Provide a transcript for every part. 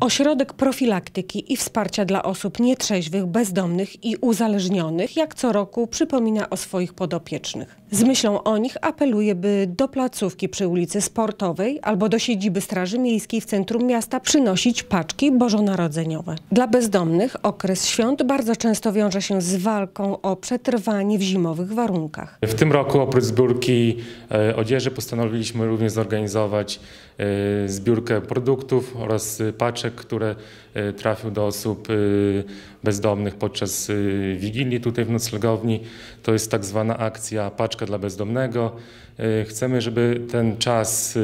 Ośrodek profilaktyki i wsparcia dla osób nietrzeźwych, bezdomnych i uzależnionych jak co roku przypomina o swoich podopiecznych. Z myślą o nich apeluje, by do placówki przy ulicy Sportowej albo do siedziby Straży Miejskiej w centrum miasta przynosić paczki bożonarodzeniowe. Dla bezdomnych okres świąt bardzo często wiąże się z walką o przetrwanie w zimowych warunkach. W tym roku oprócz zbiórki e, odzieży postanowiliśmy również zorganizować e, zbiórkę produktów oraz e, które e, trafią do osób e, bezdomnych podczas e, Wigilii tutaj w noclegowni. To jest tak zwana akcja Paczka dla Bezdomnego. Chcemy, żeby ten czas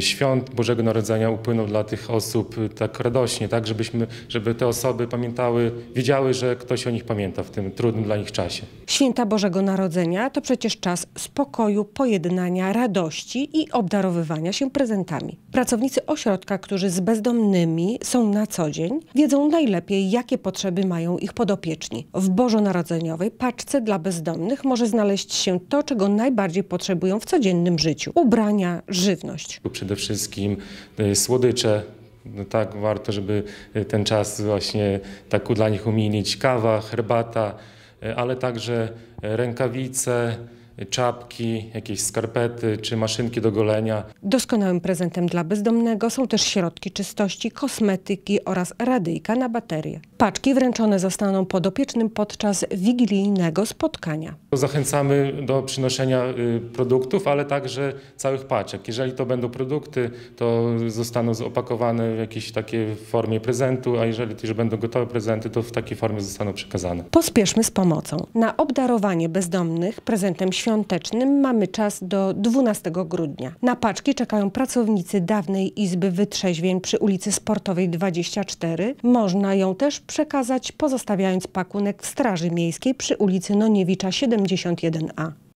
świąt Bożego Narodzenia upłynął dla tych osób e, tak radośnie, tak żebyśmy, żeby te osoby pamiętały, wiedziały, że ktoś o nich pamięta w tym trudnym dla nich czasie. Święta Bożego Narodzenia to przecież czas spokoju, pojednania, radości i obdarowywania się prezentami. Pracownicy ośrodka, którzy z bezdomnymi są na co dzień, wiedzą najlepiej, jakie potrzeby mają ich podopieczni. W bożonarodzeniowej paczce dla bezdomnych może znaleźć się to, czego najbardziej potrzebują w codziennym życiu: ubrania, żywność. Przede wszystkim e, słodycze. No tak, warto, żeby e, ten czas właśnie tak dla nich umilić. Kawa, herbata, e, ale także rękawice, czapki, jakieś skarpety czy maszynki do golenia. Doskonałym prezentem dla bezdomnego są też środki czystości, kosmetyki oraz radyjka na baterię. Paczki wręczone zostaną podopiecznym podczas wigilijnego spotkania. Zachęcamy do przynoszenia y, produktów, ale także całych paczek. Jeżeli to będą produkty, to zostaną opakowane w jakiejś takiej formie prezentu, a jeżeli też będą gotowe prezenty, to w takiej formie zostaną przekazane. Pospieszmy z pomocą. Na obdarowanie bezdomnych prezentem świątecznym mamy czas do 12 grudnia. Na paczki czekają pracownicy dawnej Izby Wytrzeźwień przy ulicy Sportowej 24. Można ją też przekazać pozostawiając pakunek w Straży Miejskiej przy ulicy Noniewicza 71a.